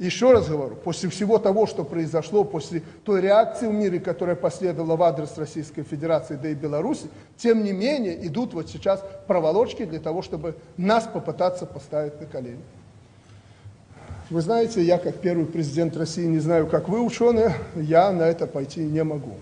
Еще раз говорю, после всего того, что произошло, после той реакции в мире, которая последовала в адрес Российской Федерации, да и Беларуси, тем не менее идут вот сейчас проволочки для того, чтобы нас попытаться поставить на колени. Вы знаете, я как первый президент России не знаю, как вы, ученые, я на это пойти не могу.